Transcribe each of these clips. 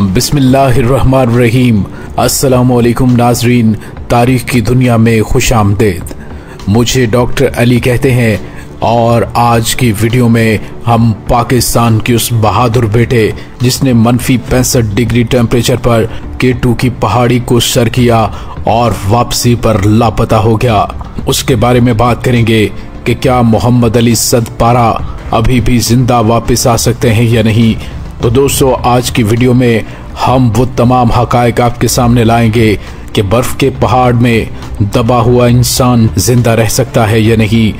बिस्मिल्लाहिर्रहमानिर्रहीम। अस्सलाम वालेकुम नाजरीन, तारीख की दुनिया में खुश आमदेद। मुझे डॉक्टर अली कहते हैं, और आज की वीडियो में हम पाकिस्तान के उस बहादुर बेटे, जिसने मनफी पैंसठ डिग्री टेम्परेचर पर केटू की पहाड़ी को सर किया और वापसी पर लापता हो गया। उसके बारे में बात करेंगे कि क्या मोहम्मद अली सदपारा अभी भी ज़िंदा वापस आ सकते हैं या नहीं तो दोस्तों, आज की वीडियो में हम वो तमाम हकायक आपके सामने लाएँगे कि बर्फ़ के पहाड़ में दबा हुआ इंसान ज़िंदा रह सकता है या नहीं।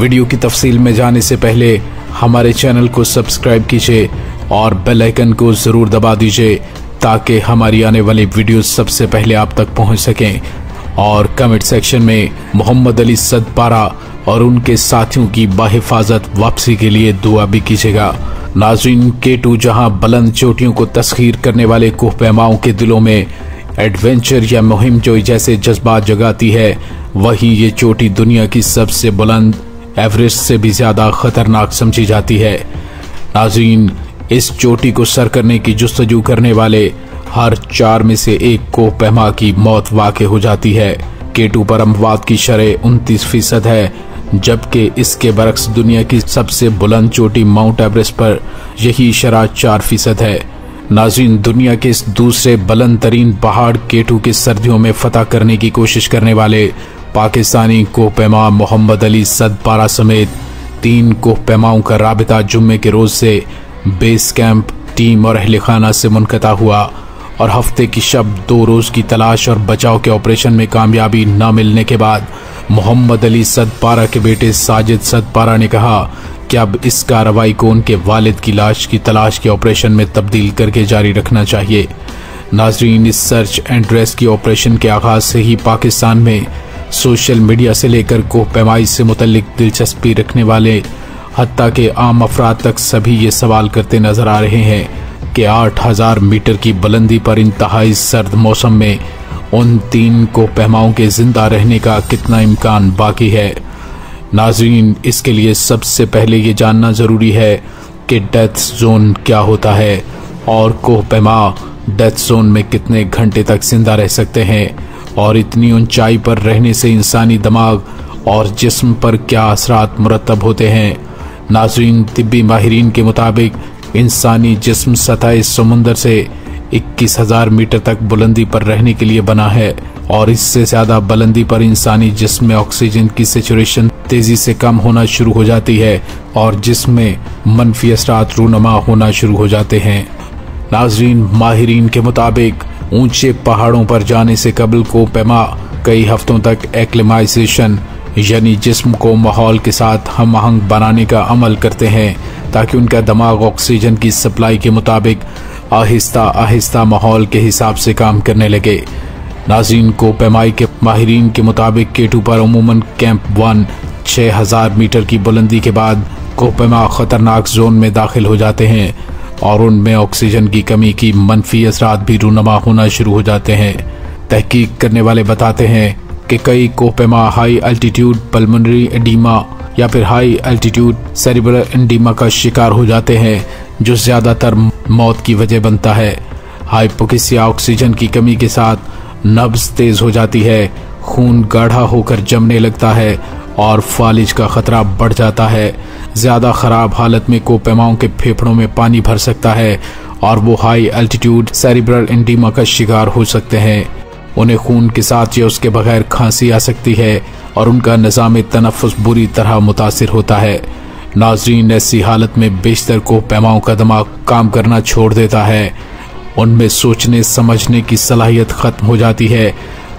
वीडियो की तफसील में जाने से पहले हमारे चैनल को सब्सक्राइब कीजिए और बेल आइकन को ज़रूर दबा दीजिए ताकि हमारी आने वाली वीडियो सबसे पहले आप तक पहुँच सकें। और कमेंट सेक्शन में मोहम्मद अली सदपारा और उनके साथियों की बाहिफाजत वापसी के लिए दुआ भी कीजिएगा। नाजरीन के टू जहाँ बुलंद चोटियों को तस्खीर करने वाले कोह पैमाओं के दिलों में एडवेंचर या मुहिम जोई जैसे जज्बात जगाती है, वहीं ये चोटी दुनिया की सबसे बुलंद एवरेस्ट से भी ज़्यादा खतरनाक समझी जाती है। नाजरीन, इस चोटी को सर करने की जुस्तजू करने वाले हर चार में से एक को पैमा की मौत वाक़ हो जाती है। केटू पर अमवात की शरह उनतीस फ़ीसद है जबकि इसके बरक्स दुनिया की सबसे बुलंद चोटी माउंट एवरेस्ट पर यही शराह चार फ़ीसद है। नाजीन दुनिया के इस दूसरे बुलंद तरीन पहाड़ केटू के सर्दियों में फतह करने की कोशिश करने वाले पाकिस्तानी कोह पैमा मोहम्मद अली सदपारा समेत तीन कोह पैमाओं का रबता जुम्मे के रोज से बेस कैंप, टीम और अहल खाना से मुनकता हुआ और हफ़्ते की शब दो रोज की तलाश और बचाव के ऑपरेशन में कामयाबी न मिलने के बाद मोहम्मद अली सदपारा के बेटे साजिद सदपारा ने कहा कि अब इस कार्रवाई को उनके वालिद की लाश की तलाश के ऑपरेशन में तब्दील करके जारी रखना चाहिए। नाजरीन, इस सर्च एंड रेस्क्यू ऑपरेशन के आगाज़ से ही पाकिस्तान में सोशल मीडिया से लेकर कोह पैमाई से मुतलिक दिलचस्पी रखने वाले हती के आम अफराद तक सभी ये सवाल करते नज़र आ रहे हैं कि आठ हज़ार मीटर की बुलंदी पर इंतहाई सर्द मौसम में उन तीन को पैमाओं के ज़िंदा रहने का कितना इम्कान बाकी है? नाजरीन, इसके लिए सबसे पहले ये जानना ज़रूरी है कि डेथ जोन क्या होता है और कोह पैमा डेथ जोन में कितने घंटे तक ज़िंदा रह सकते हैं और इतनी ऊंचाई पर रहने से इंसानी दिमाग और जिस्म पर क्या असरात मुरतब होते हैं? नाजरीन, तिब्बी माहरीन के मुताबिक, इंसानी जिस्म सतह समुंदर से इक्कीस हज़ार मीटर तक बुलंदी पर रहने के लिए बना है और इससे ज़्यादा बुलंदी पर इंसानी जिस्म में ऑक्सीजन की सेचुरेशन तेज़ी से कम होना शुरू हो जाती है और जिसमें मनफी असरात रूनमा होना शुरू हो जाते हैं। नाजरीन, माहरीन के मुताबिक, ऊँचे पहाड़ों पर जाने से कबल को पैमा कई हफ्तों तक एक्लेमाइजेशन, यानी जिस्म को माहौल के साथ हम आहंग बनाने का अमल करते हैं, ताकि उनका दिमाग ऑक्सीजन की सप्लाई के मुताबिक आहिस्ता आहिस्ता माहौल के हिसाब से काम करने लगे। नाजीन को पैमाई के माहरीन के मुताबिक केटू पर अमूमन कैंप वन छः हज़ार मीटर की बुलंदी के बाद कोपेमा ख़तरनाक जोन में दाखिल हो जाते हैं और उनमें ऑक्सीजन की कमी की मनफी असरात भी रूनमा होना शुरू हो जाते हैं। तहकीक करने वाले बताते हैं कि कई कोपेमा हाई अल्टीट्यूड पल्मोनरी एडीमा या फिर हाई अल्टीट्यूड सेरिब्रल एंडीमा का शिकार हो जाते हैं जो ज़्यादातर मौत की वजह बनता है। हाइपोकिसिया ऑक्सीजन की कमी के साथ नब्ज तेज हो जाती है, खून गाढ़ा होकर जमने लगता है और फालिज का खतरा बढ़ जाता है। ज़्यादा ख़राब हालत में कोपेमाओं के फेफड़ों में पानी भर सकता है और वो हाई अल्टीट्यूड सेरिब्रल एंडीमा का शिकार हो सकते हैं। उन्हें खून के साथ या उसके बगैर खांसी आ सकती है और उनका निज़ाम तनफ़ुस बुरी तरह मुतासर होता है। नाजरीन ऐसी हालत में बेशतर को पैमाओं का दिमाग काम करना छोड़ देता है। उनमें सोचने समझने की सलाहियत ख़त्म हो जाती है।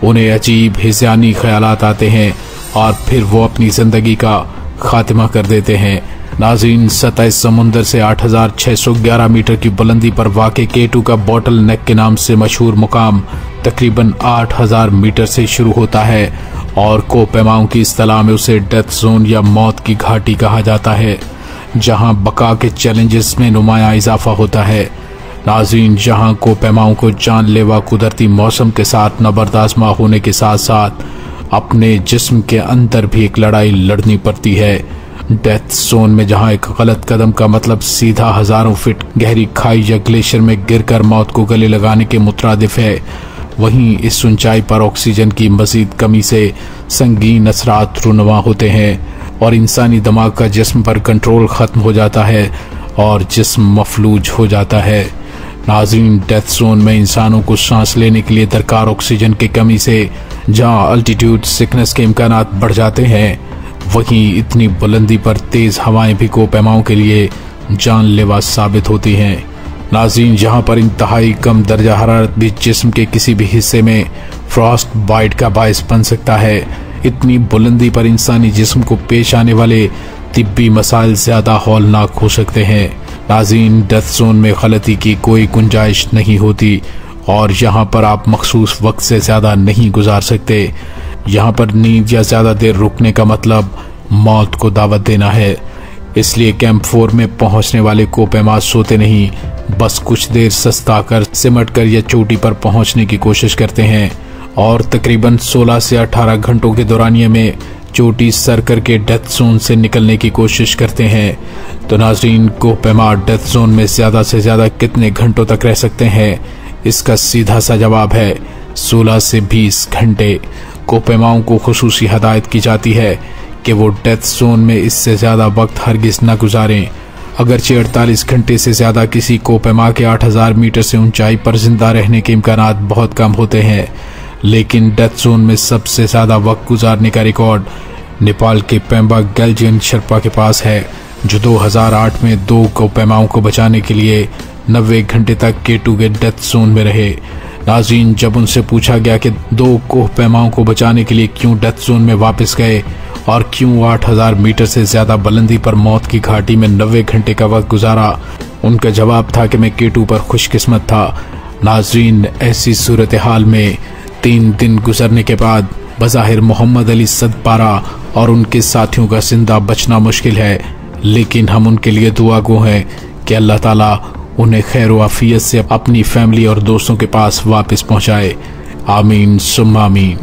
उन्हें अजीब हिजानी ख्याल आते हैं और फिर वो अपनी ज़िंदगी का खात्मा कर देते हैं। नाजीन सतह समुंदर से 8,611 मीटर की बुलंदी पर वाक़ केटू का बॉटल नेक के नाम से मशहूर मुकाम तकरीबन 8,000 मीटर से शुरू होता है। और कोपेमाओं की इस्तलाह में उसे डेथ जोन या मौत की घाटी कहा जाता है, जहाँ बका के चैलेंजेस में नुमाया इजाफा होता है। नाजीन जहाँ कोपेमाओं को जानलेवा कुदरती मौसम के साथ नबरदाजमा होने के साथ साथ अपने जिस्म के अंदर भी एक लड़ाई लड़नी पड़ती है। डेथ जोन में जहाँ एक गलत कदम का मतलब सीधा हज़ारों फीट गहरी खाई या ग्लेशियर में गिरकर मौत को गले लगाने के मुतरदिफ है वहीं इस ऊंचाई पर ऑक्सीजन की मजीद कमी से संगीन असरात रुनवा होते हैं और इंसानी दिमाग का जिस्म पर कंट्रोल खत्म हो जाता है और जिस्म मफलूज हो जाता है। नाजरीन, डेथ जोन में इंसानों को सांस लेने के लिए दरकार ऑक्सीजन की कमी से जहाँ अल्टीट्यूड सिकनेस के इम्कान बढ़ जाते हैं, वहीं इतनी बुलंदी पर तेज हवाएँ भी को पैमाओं के लिए जानलेवा साबित होती हैं। नाजीन, जहाँ पर इंतहाई कम दर्जा हरारत भी जिस्म के किसी भी हिस्से में फ्रॉस्ट बाइट का बायस बन सकता है। इतनी बुलंदी पर इंसानी जिस्म को पेश आने वाले तिब्बी मसाइल ज़्यादा हौलनाक हो सकते हैं। नाजीन डेथ जोन में गलती की कोई गुंजाइश नहीं होती और यहाँ पर आप मखसूस वक्त से ज़्यादा नहीं गुजार सकते। यहाँ पर नींद या ज़्यादा देर रुकने का मतलब मौत को दावत देना है। इसलिए कैंप फोर में पहुँचने वाले को पैमास सोते नहीं बस कुछ देर सस्ता कर सिमट कर या चोटी पर पहुँचने की कोशिश करते हैं और तकरीबन 16 से 18 घंटों के दौरानिए में चोटी सर करके डेथ जोन से निकलने की कोशिश करते हैं। तो नाजरीन को पैमा डेथ जोन में ज़्यादा से ज़्यादा कितने घंटों तक रह सकते हैं? इसका सीधा सा जवाब है 16 से 20 घंटे। कोपेमाओं को खसूसी हदायत की जाती है कि वो डेथ जोन में इससे ज़्यादा वक्त हरगिज न गुजारें। अगरचे अड़तालीस घंटे से ज़्यादा किसी को पैमा के 8000 मीटर से ऊंचाई पर ज़िंदा रहने के इम्कान बहुत कम होते हैं। लेकिन डेथ जोन में सबसे ज़्यादा वक्त गुजारने का रिकॉर्ड नेपाल के पेम्बा गैलजियन शर्पा के पास है, जो 2008 में दो को पैमाओं को बचाने के लिए नब्बे घंटे तक केटू के डेथ जोन में रहे। नाजीन, जब उनसे पूछा गया कि दो कोह पैमाओं को बचाने के लिए क्यों डेथ जोन में वापस गए और क्यों 8000 मीटर से ज़्यादा बुलंदी पर मौत की घाटी में नब्बे घंटे का वक्त गुजारा? उनका जवाब था कि मैं केटू पर खुशकिस्मत था। नाजरीन, ऐसी सूरत हाल में तीन दिन गुजरने के बाद बज़ाहिर मोहम्मद अली सदपारा और उनके साथियों का ज़िंदा बचना मुश्किल है। लेकिन हम उनके लिए दुआ गो हैं कि अल्लाह ताला उन्हें खैर वाफियत से अपनी फैमिली और दोस्तों के पास वापस पहुँचाए। आमीन सुम आमीन।